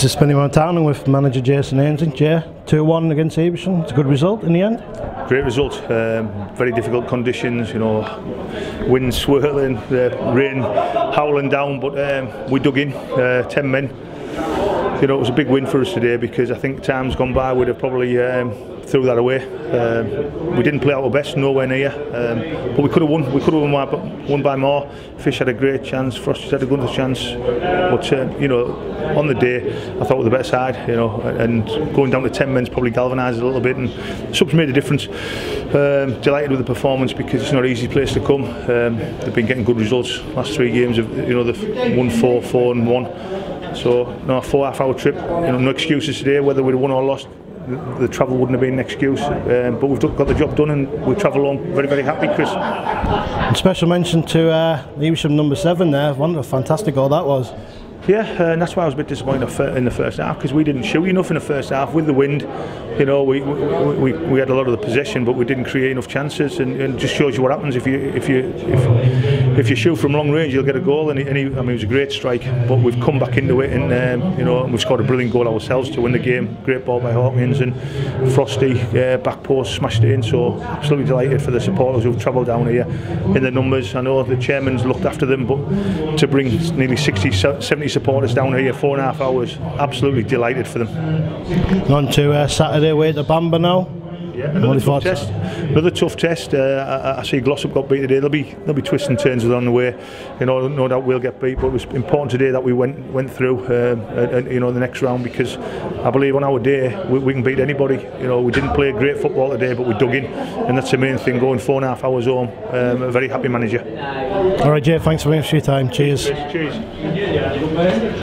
It's a one Town with manager Jason Ainsley. Yeah, 2 1 against Evesham. It's a good result in the end. Great result. Um, very difficult conditions, you know, wind swirling, uh, rain howling down, but um, we dug in, uh, 10 men. you know, it was a big win for us today because I think times gone by would have probably um, threw that away. Um, we didn't play our best, nowhere near, um, but we could have won. We could have won by, won by more. Fish had a great chance, Frosty's had a good chance, but uh, you know, on the day, I thought we were the better side. You know, and going down to ten men's probably galvanised a little bit, and subs made a difference. Um, delighted with the performance because it's not an easy place to come. Um, they've been getting good results last three games. Of, you know, they've won four, four, and one. So, no a four half hour trip, you know, no excuses today, whether we'd won or lost, the, the travel wouldn't have been an excuse. Um, but we've got the job done and we travel on very, very happy, Chris. And special mention to uh, Lewisham number seven there, what a fantastic goal that was. Yeah, uh, and that's why I was a bit disappointed in the first half because we didn't you enough in the first half with the wind. You know, we we, we, we had a lot of the possession, but we didn't create enough chances, and, and it just shows you what happens if you if you if, if you shoot from long range, you'll get a goal. And, he, and he, I mean, it was a great strike, but we've come back into it, and um, you know, and we've scored a brilliant goal ourselves to win the game. Great ball by Hawkins and Frosty uh, back post smashed it in. So absolutely delighted for the supporters who've travelled down here in the numbers. I know the chairman's looked after them, but to bring nearly 60, 70 supporters down here, four and a half hours. Absolutely delighted for them. And on to uh, Saturday, at to Bamba now. Yeah, another tough test. Another tough test. Uh, I, I see Glossop got beat today. There'll be there'll be twists and turns on the way. You know, no doubt we'll get beat, but it was important today that we went went through. Um, and, and, you know, the next round because I believe on our day we, we can beat anybody. You know, we didn't play great football today, but we dug in, and that's the main thing. Going four and a half hours home, um, a very happy manager. All right, Jay. Thanks much for your time. Cheers. Cheers. Cheers.